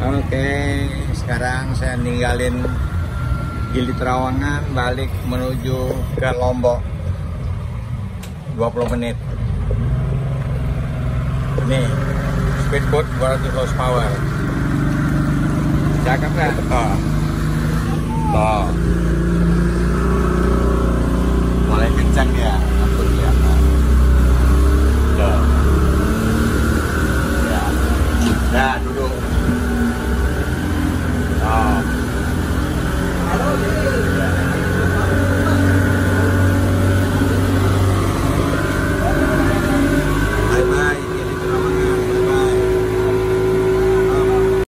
Oke, sekarang saya ninggalin Gili Terawangan balik menuju ke Lombok 20 menit. Ini speedboat 200 horsepower. Cakep kan? Oh. Tuh. Mulai kencang ya, aku Ya.